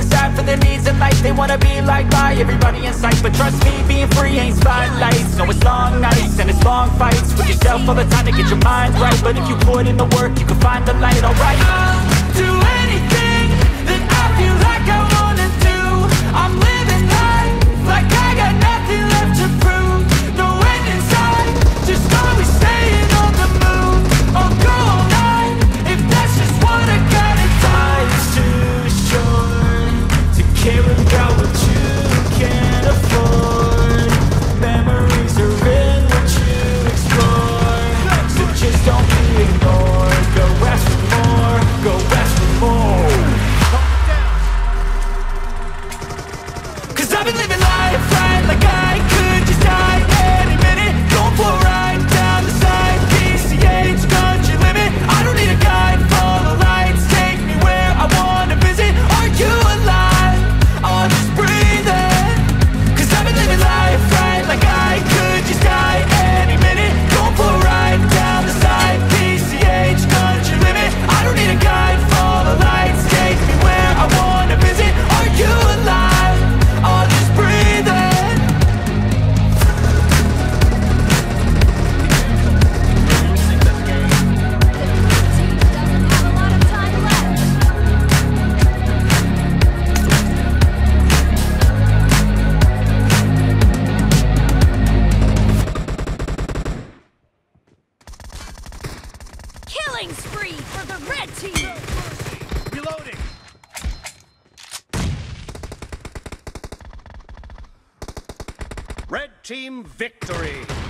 inside for their needs of life. They wanna be like my everybody in sight. But trust me, being free ain't spotlights. No, it's long nights and it's long fights. With yourself all the time to get your mind right. But if you put in the work, you can find the light, alright. living, living life. Killing spree for the red team! Reloading! Red team victory!